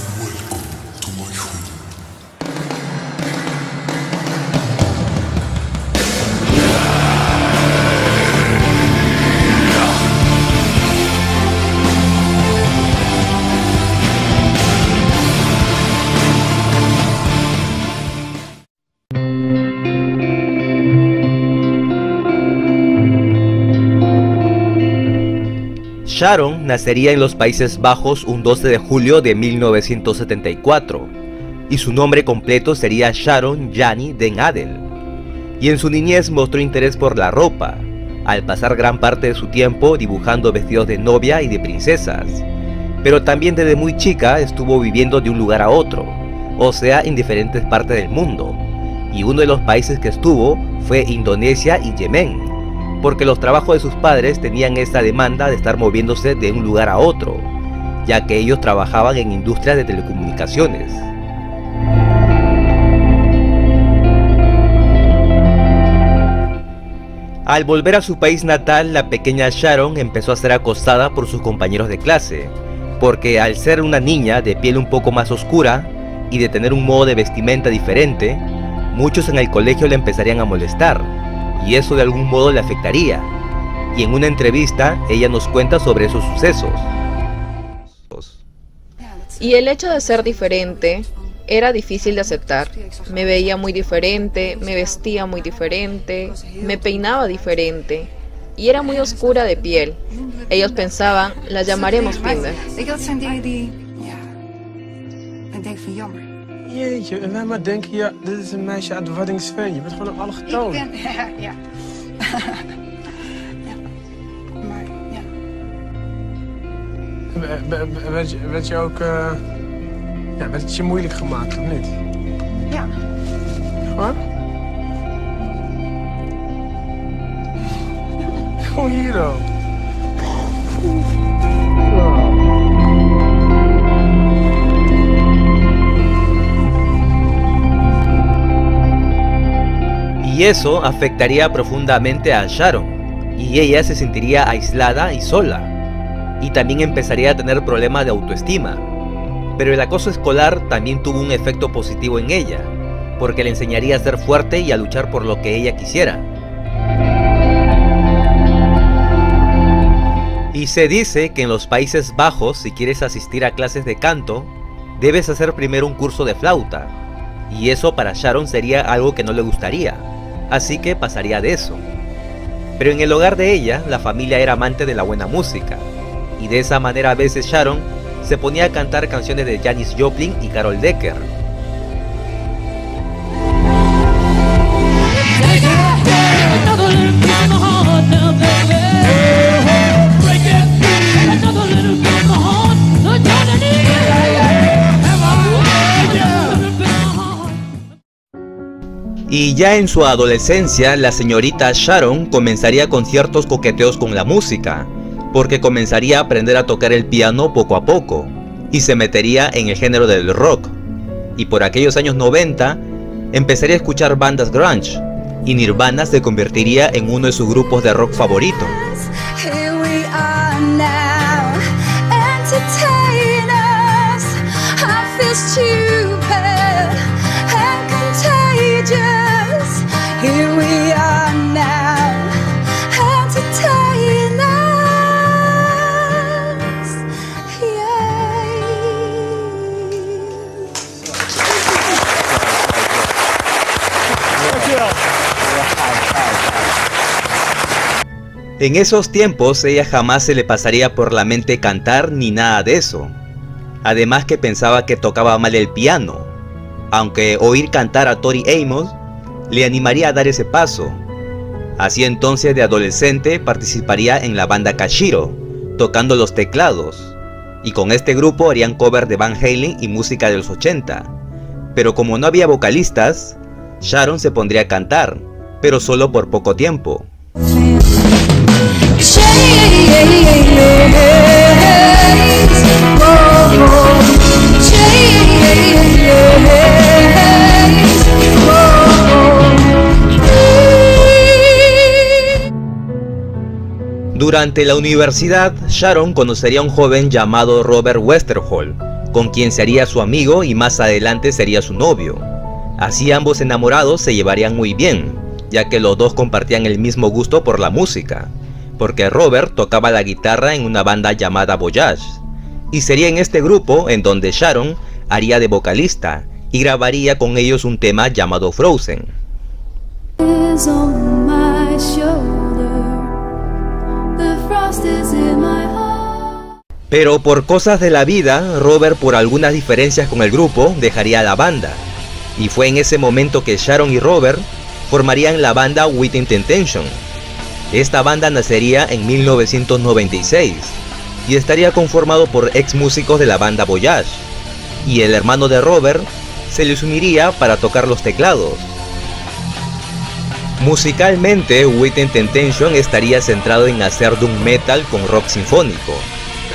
the world. Sharon nacería en los Países Bajos un 12 de julio de 1974 y su nombre completo sería Sharon Jani Den Adel. Y en su niñez mostró interés por la ropa, al pasar gran parte de su tiempo dibujando vestidos de novia y de princesas. Pero también desde muy chica estuvo viviendo de un lugar a otro, o sea, en diferentes partes del mundo. Y uno de los países que estuvo fue Indonesia y Yemen, porque los trabajos de sus padres tenían esa demanda de estar moviéndose de un lugar a otro, ya que ellos trabajaban en industrias de telecomunicaciones. Al volver a su país natal, la pequeña Sharon empezó a ser acosada por sus compañeros de clase, porque al ser una niña de piel un poco más oscura y de tener un modo de vestimenta diferente, muchos en el colegio le empezarían a molestar, y eso de algún modo le afectaría. Y en una entrevista ella nos cuenta sobre esos sucesos. Y el hecho de ser diferente era difícil de aceptar. Me veía muy diferente, me vestía muy diferente, me peinaba diferente y era muy oscura de piel. Ellos pensaban, la llamaremos Pinder. Jeetje, en wij maar denken, ja, dit is een meisje uit Waddinxveen. Je bent gewoon op alle getonen. Ik ben, ja, ja. Maar, ja. Werd je, werd je ook, uh, ja, werd het je moeilijk gemaakt, of niet? Ja. Wat? Gewoon hier dan. Y eso afectaría profundamente a Sharon, y ella se sentiría aislada y sola, y también empezaría a tener problemas de autoestima. Pero el acoso escolar también tuvo un efecto positivo en ella, porque le enseñaría a ser fuerte y a luchar por lo que ella quisiera. Y se dice que en los Países Bajos, si quieres asistir a clases de canto, debes hacer primero un curso de flauta, y eso para Sharon sería algo que no le gustaría, así que pasaría de eso. Pero en el hogar de ella, la familia era amante de la buena música, y de esa manera a veces Sharon se ponía a cantar canciones de Janis Joplin y Carol Decker. Y ya en su adolescencia, la señorita Sharon comenzaría con ciertos coqueteos con la música, porque comenzaría a aprender a tocar el piano poco a poco, y se metería en el género del rock. Y por aquellos años 90, empezaría a escuchar bandas grunge, y Nirvana se convertiría en uno de sus grupos de rock favoritos. En esos tiempos ella jamás se le pasaría por la mente cantar ni nada de eso. Además que pensaba que tocaba mal el piano, aunque oír cantar a Tori Amos le animaría a dar ese paso. Así entonces de adolescente participaría en la banda Kashiro, tocando los teclados, y con este grupo harían cover de Van Halen y música de los 80. Pero como no había vocalistas, Sharon se pondría a cantar, pero solo por poco tiempo. Durante la universidad, Sharon conocería a un joven llamado Robert Westerhall, con quien sería su amigo y más adelante sería su novio. Así ambos enamorados se llevarían muy bien, ya que los dos compartían el mismo gusto por la música, porque Robert tocaba la guitarra en una banda llamada Voyage, y sería en este grupo en donde Sharon haría de vocalista y grabaría con ellos un tema llamado Frozen. Pero por cosas de la vida, Robert por algunas diferencias con el grupo dejaría la banda. Y fue en ese momento que Sharon y Robert formarían la banda Within Temptation. Esta banda nacería en 1996 y estaría conformado por ex músicos de la banda Voyage. Y el hermano de Robert se les uniría para tocar los teclados. Musicalmente, Within Temptation estaría centrado en hacer doom metal con rock sinfónico,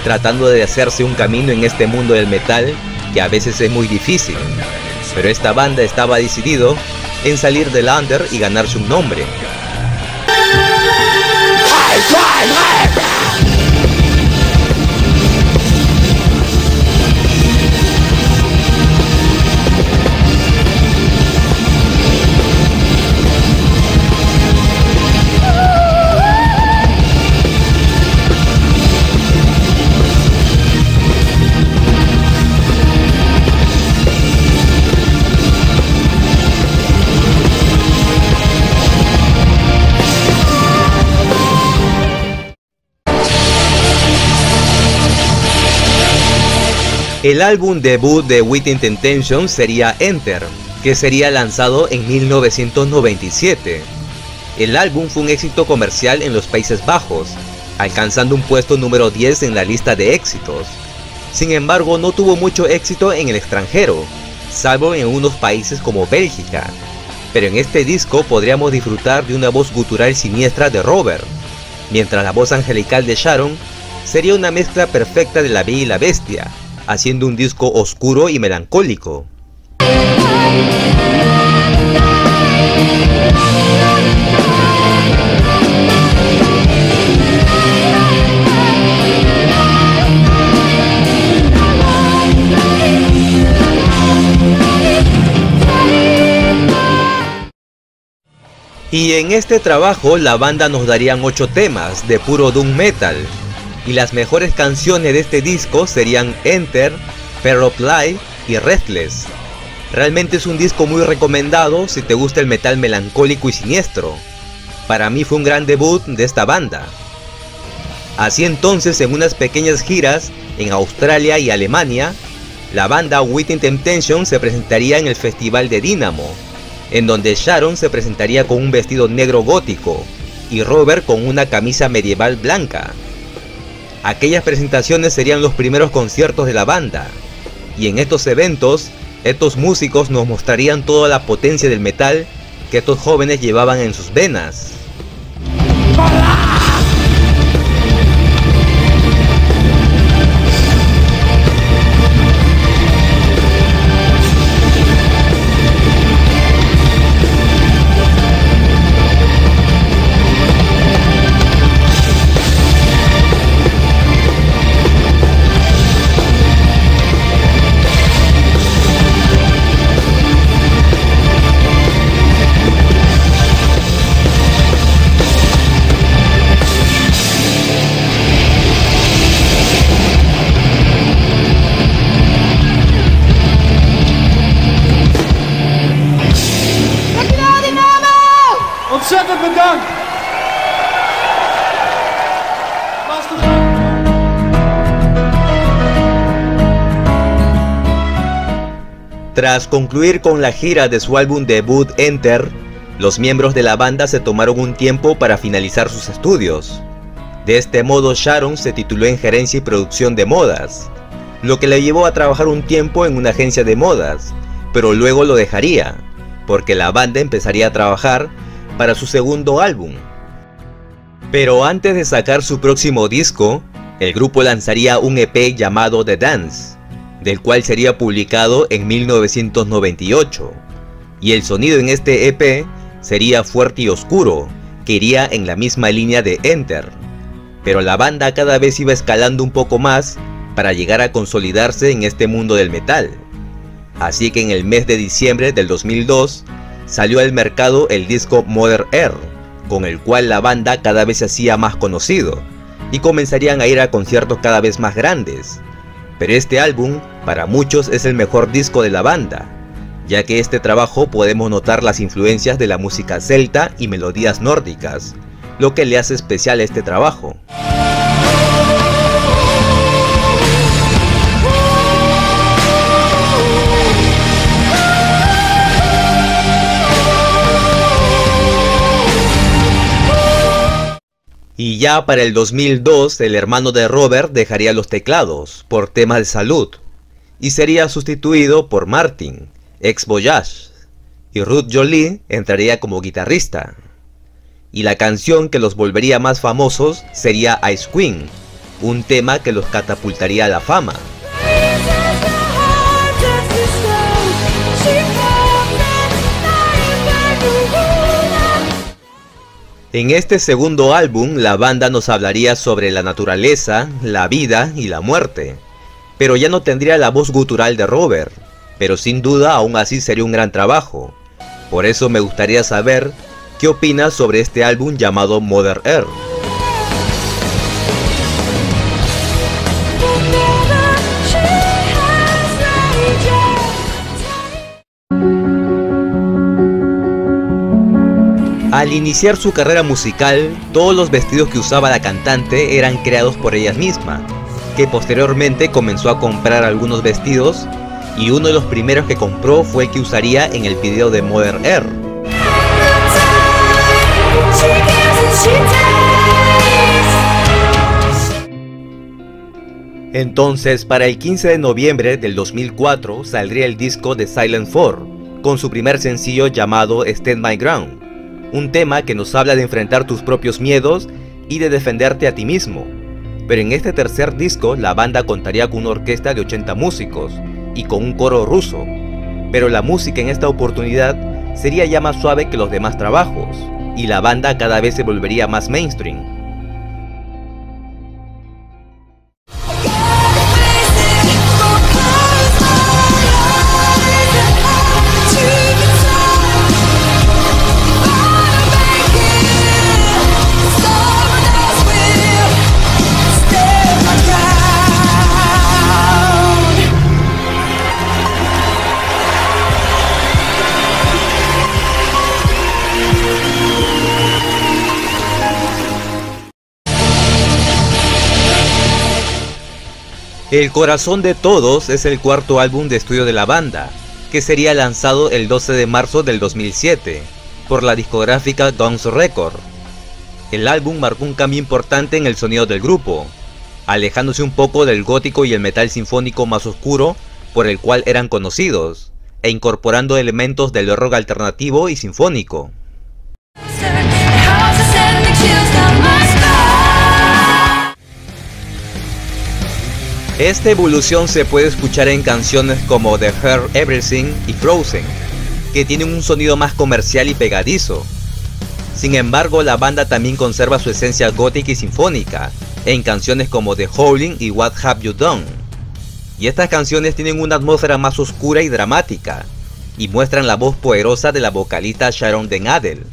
tratando de hacerse un camino en este mundo del metal que a veces es muy difícil. Pero esta banda estaba decidido en salir del under y ganarse un nombre. Live! Live! El álbum debut de Within Temptation sería Enter, que sería lanzado en 1997. El álbum fue un éxito comercial en los Países Bajos, alcanzando un puesto número 10 en la lista de éxitos. Sin embargo, no tuvo mucho éxito en el extranjero, salvo en unos países como Bélgica. Pero en este disco podríamos disfrutar de una voz gutural siniestra de Robert, mientras la voz angelical de Sharon sería una mezcla perfecta de la Bella y la Bestia, haciendo un disco oscuro y melancólico. Y en este trabajo la banda nos darían 8 temas de puro doom metal, y las mejores canciones de este disco serían Enter, Life y Restless. Realmente es un disco muy recomendado si te gusta el metal melancólico y siniestro. Para mí fue un gran debut de esta banda. Así entonces en unas pequeñas giras en Australia y Alemania, la banda Within Temptation se presentaría en el Festival de Dynamo, en donde Sharon se presentaría con un vestido negro gótico y Robert con una camisa medieval blanca. Aquellas presentaciones serían los primeros conciertos de la banda, y en estos eventos, estos músicos nos mostrarían toda la potencia del metal que estos jóvenes llevaban en sus venas. Tras concluir con la gira de su álbum debut Enter, los miembros de la banda se tomaron un tiempo para finalizar sus estudios. De este modo Sharon se tituló en gerencia y producción de modas, lo que le llevó a trabajar un tiempo en una agencia de modas, pero luego lo dejaría, porque la banda empezaría a trabajar para su segundo álbum. Pero antes de sacar su próximo disco, el grupo lanzaría un EP llamado The Dance, del cual sería publicado en 1998. Y el sonido en este EP sería fuerte y oscuro, que iría en la misma línea de Enter. Pero la banda cada vez iba escalando un poco más para llegar a consolidarse en este mundo del metal. Así que en el mes de diciembre del 2002 salió al mercado el disco Mother Air, con el cual la banda cada vez se hacía más conocido y comenzarían a ir a conciertos cada vez más grandes. Pero este álbum para muchos es el mejor disco de la banda, ya que este trabajo podemos notar las influencias de la música celta y melodías nórdicas, lo que le hace especial este trabajo. Y ya para el 2002 el hermano de Robert dejaría los teclados por temas de salud y sería sustituido por Martin, ex Voyage, y Ruth Jolie entraría como guitarrista. Y la canción que los volvería más famosos sería Ice Queen, un tema que los catapultaría a la fama. En este segundo álbum, la banda nos hablaría sobre la naturaleza, la vida y la muerte, pero ya no tendría la voz gutural de Robert, pero sin duda aún así sería un gran trabajo. Por eso me gustaría saber qué opinas sobre este álbum llamado Mother Earth. Al iniciar su carrera musical, todos los vestidos que usaba la cantante eran creados por ella misma, que posteriormente comenzó a comprar algunos vestidos y uno de los primeros que compró fue el que usaría en el video de Mother Air. Entonces, para el 15 de noviembre del 2004 saldría el disco de Silent Four, con su primer sencillo llamado Stand My Ground, un tema que nos habla de enfrentar tus propios miedos y de defenderte a ti mismo. Pero en este tercer disco la banda contaría con una orquesta de 80 músicos y con un coro ruso, pero la música en esta oportunidad sería ya más suave que los demás trabajos, y la banda cada vez se volvería más mainstream. El corazón de todos es el cuarto álbum de estudio de la banda, que sería lanzado el 12 de marzo del 2007 por la discográfica Guns Record. El álbum marcó un cambio importante en el sonido del grupo, alejándose un poco del gótico y el metal sinfónico más oscuro por el cual eran conocidos, e incorporando elementos del rock alternativo y sinfónico. Esta evolución se puede escuchar en canciones como The Heart Everything y Frozen, que tienen un sonido más comercial y pegadizo. Sin embargo, la banda también conserva su esencia gótica y sinfónica, en canciones como The Howling y What Have You Done. Y estas canciones tienen una atmósfera más oscura y dramática, y muestran la voz poderosa de la vocalista Sharon Den Adel.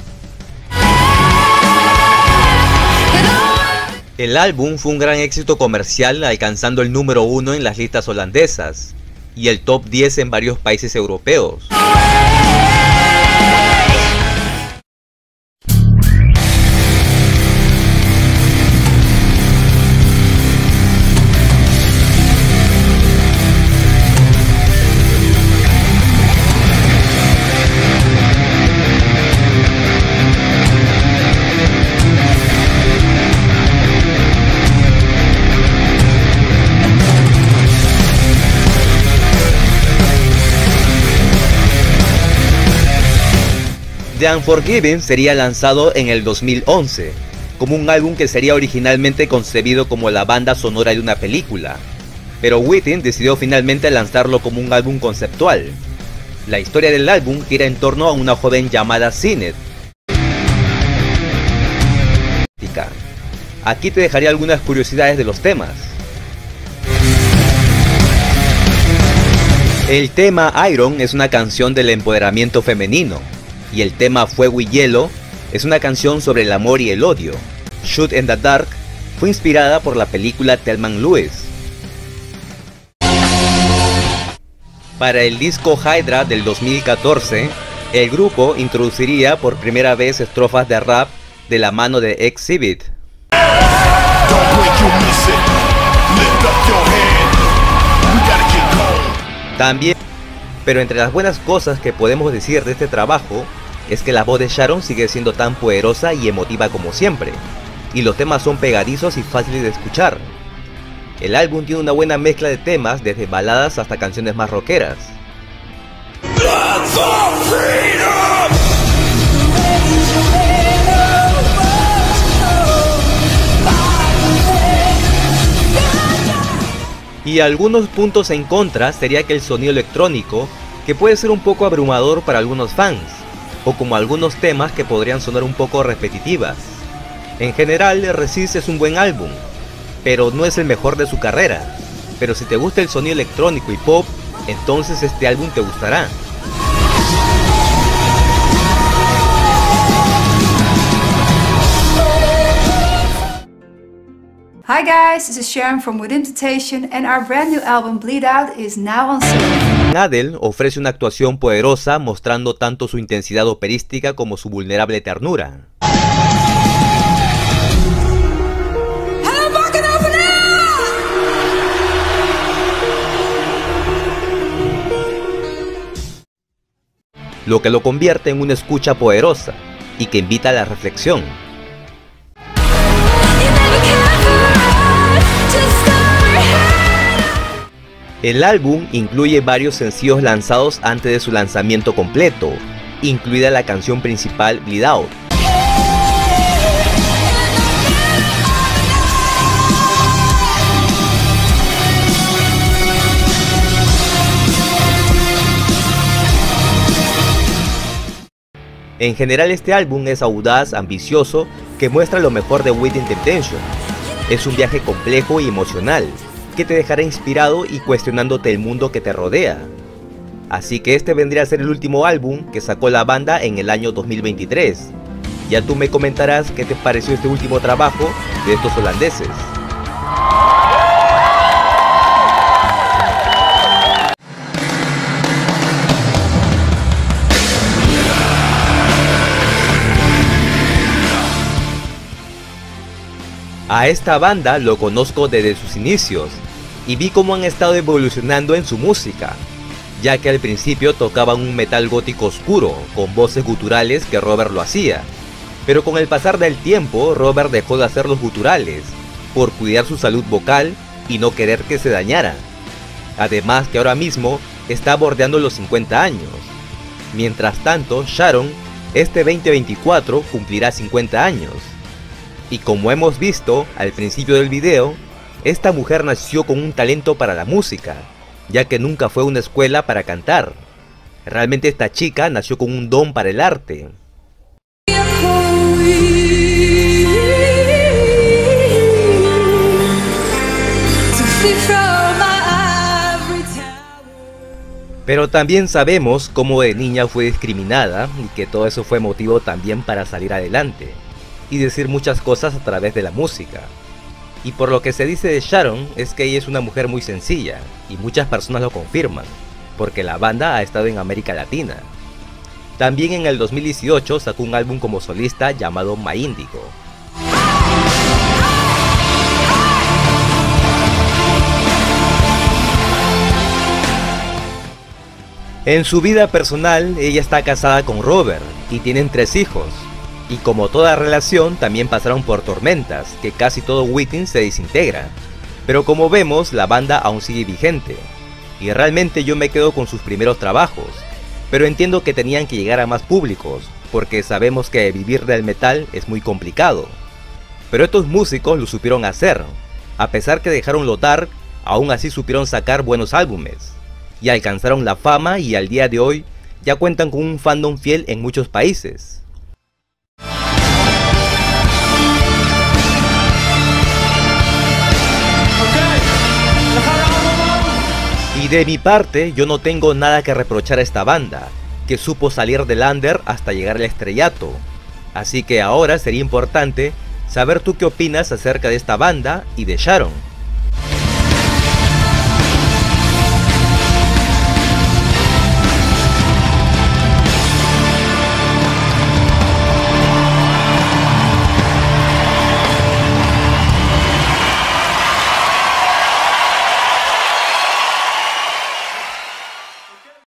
El álbum fue un gran éxito comercial alcanzando el número uno en las listas holandesas y el top 10 en varios países europeos. The Unforgiven sería lanzado en el 2011, como un álbum que sería originalmente concebido como la banda sonora de una película, pero Within decidió finalmente lanzarlo como un álbum conceptual. La historia del álbum gira en torno a una joven llamada Sinet. Aquí te dejaré algunas curiosidades de los temas. El tema Iron es una canción del empoderamiento femenino y el tema Fuego y Hielo es una canción sobre el amor y el odio. Shoot in the Dark fue inspirada por la película Thelman Lewis. Para el disco Hydra del 2014, el grupo introduciría por primera vez estrofas de rap de la mano de Exhibit. También, pero entre las buenas cosas que podemos decir de este trabajo es que la voz de Sharon sigue siendo tan poderosa y emotiva como siempre, y los temas son pegadizos y fáciles de escuchar. El álbum tiene una buena mezcla de temas, desde baladas hasta canciones más rockeras. Y algunos puntos en contra sería que el sonido electrónico, que puede ser un poco abrumador para algunos fans, o como algunos temas que podrían sonar un poco repetitivas. En general, Resist es un buen álbum, pero no es el mejor de su carrera. Pero si te gusta el sonido electrónico y pop, entonces este álbum te gustará. Hi guys, this is Sharon from Within Temptation and our brand new album Bleed Out is now on sale. Adele ofrece una actuación poderosa mostrando tanto su intensidad operística como su vulnerable ternura. Lo que lo convierte en una escucha poderosa y que invita a la reflexión. El álbum incluye varios sencillos lanzados antes de su lanzamiento completo, incluida la canción principal Bleed Out. En general este álbum es audaz, ambicioso, que muestra lo mejor de Within Temptation. Es un viaje complejo y emocional, te dejará inspirado y cuestionándote el mundo que te rodea. Así que este vendría a ser el último álbum que sacó la banda en el año 2023. Ya tú me comentarás qué te pareció este último trabajo de estos holandeses. A esta banda lo conozco desde sus inicios y vi cómo han estado evolucionando en su música, ya que al principio tocaban un metal gótico oscuro, con voces guturales que Robert lo hacía, pero con el pasar del tiempo Robert dejó de hacer los guturales, por cuidar su salud vocal y no querer que se dañara. Además que ahora mismo está bordeando los 50 años. Mientras tanto, Sharon, este 2024 cumplirá 50 años. Y como hemos visto al principio del video, esta mujer nació con un talento para la música, ya que nunca fue a una escuela para cantar. Realmente esta chica nació con un don para el arte. Pero también sabemos cómo de niña fue discriminada y que todo eso fue motivo también para salir adelante y decir muchas cosas a través de la música. Y por lo que se dice de Sharon es que ella es una mujer muy sencilla, y muchas personas lo confirman, porque la banda ha estado en América Latina. También en el 2018 sacó un álbum como solista llamado My Indigo. En su vida personal, ella está casada con Robert y tienen tres hijos, y como toda relación también pasaron por tormentas, que casi todo Within se desintegra. Pero como vemos, la banda aún sigue vigente. Y realmente yo me quedo con sus primeros trabajos. Pero entiendo que tenían que llegar a más públicos, porque sabemos que vivir del metal es muy complicado. Pero estos músicos lo supieron hacer. A pesar que dejaron lo dark, aún así supieron sacar buenos álbumes. Y alcanzaron la fama y al día de hoy ya cuentan con un fandom fiel en muchos países. De mi parte, yo no tengo nada que reprochar a esta banda, que supo salir del under hasta llegar al estrellato. Así que ahora sería importante saber tú qué opinas acerca de esta banda y de Sharon.